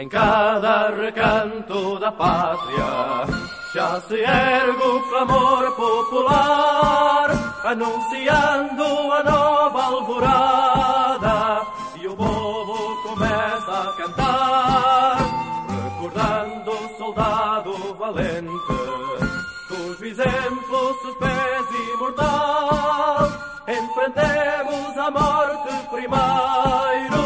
Em cada recanto da pátria já se ergue o clamor popular, anunciando a nova alvorada, e o povo começa a cantar, recordando o soldado valente, cujo exemplo se fez imortal. Enfrentemos a morte primeiro,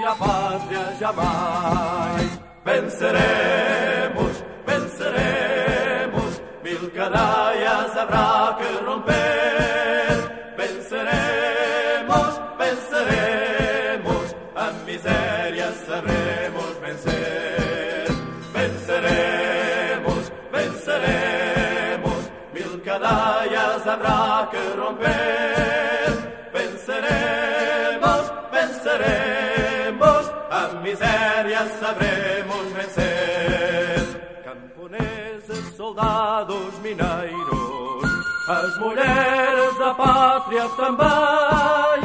trair a pátria jamais. Venceremos, venceremos, mil canalhas habrá que romper. Venceremos, venceremos, a miséria sabremos vencer. Venceremos, venceremos, mil canalhas habrá que romper. Venceremos, venceremos, a miséria sabremos vencer. Camponeses, soldados, mineiros, as mulheres da pátria também,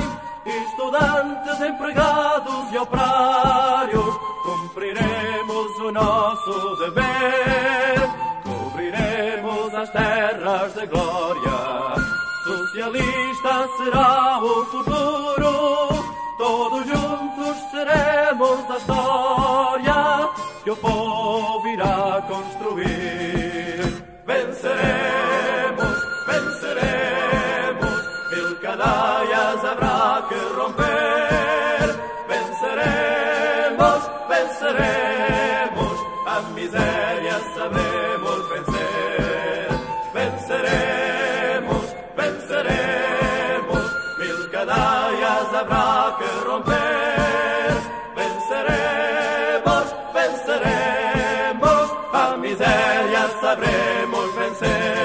estudantes, empregados e operários, cumpriremos o nosso dever, cobriremos as terras de glória. Socialista será o futuro, todos juntos que o povo irá construir. Venceremos, venceremos, mil canalhas habrá que romper. Venceremos, venceremos, a miséria sabremos Venceremos, a miséria sabremos vencer.